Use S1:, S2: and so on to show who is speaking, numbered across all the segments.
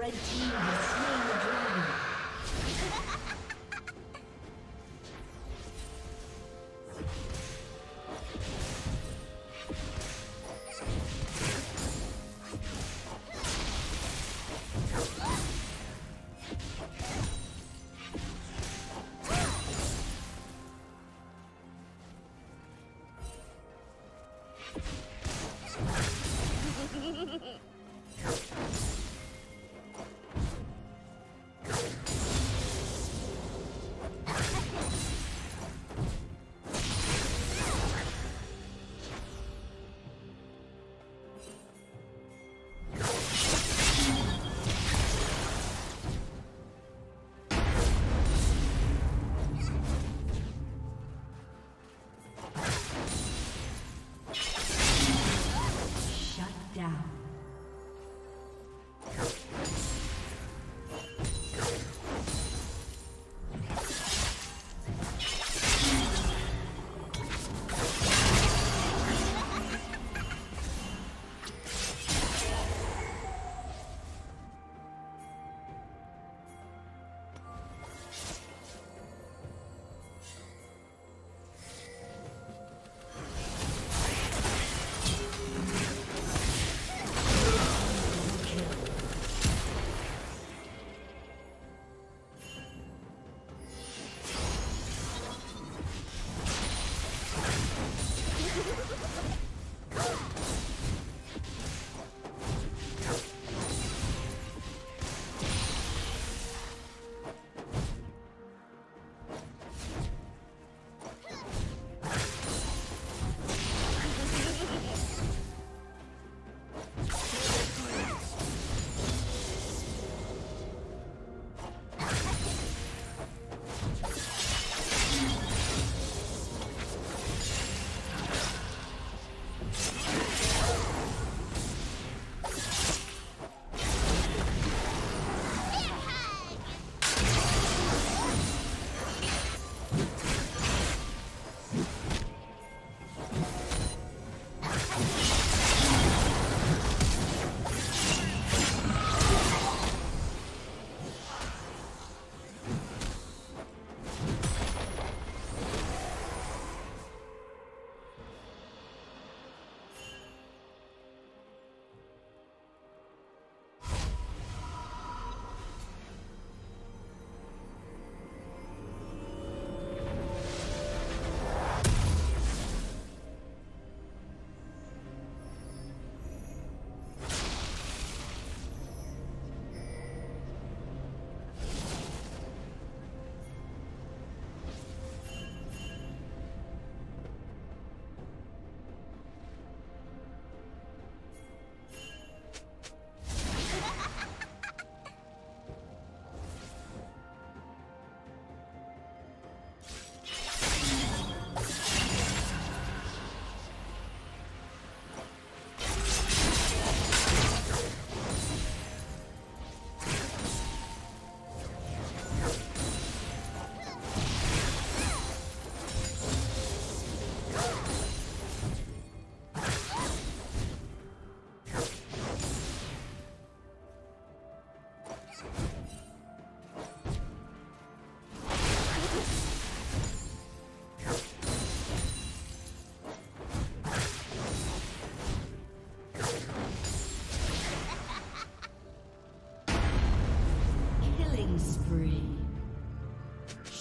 S1: Red team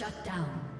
S2: Shut down.